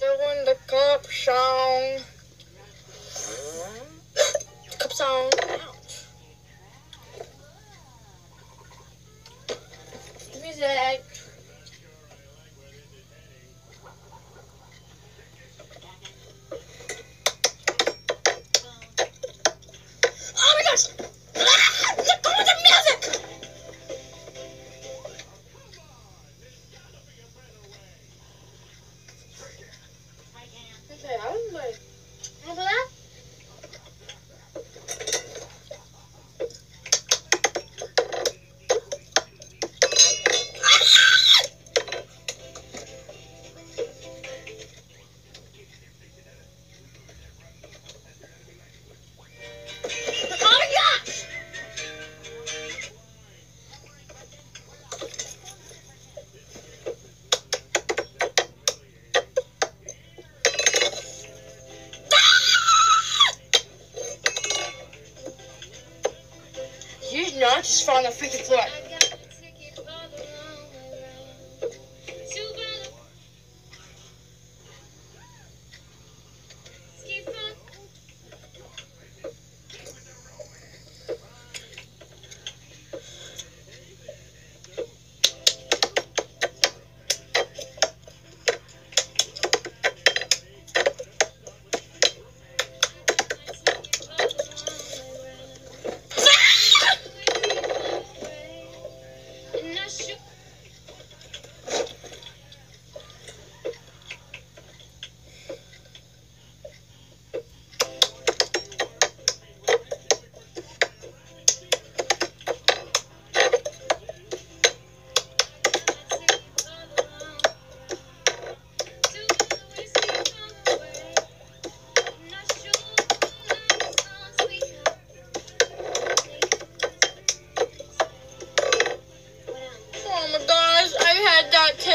Doing the cup song. Cup song. Ouch. Music. Not just fall on the freaking floor. That too.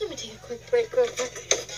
Let me take a quick break real quick.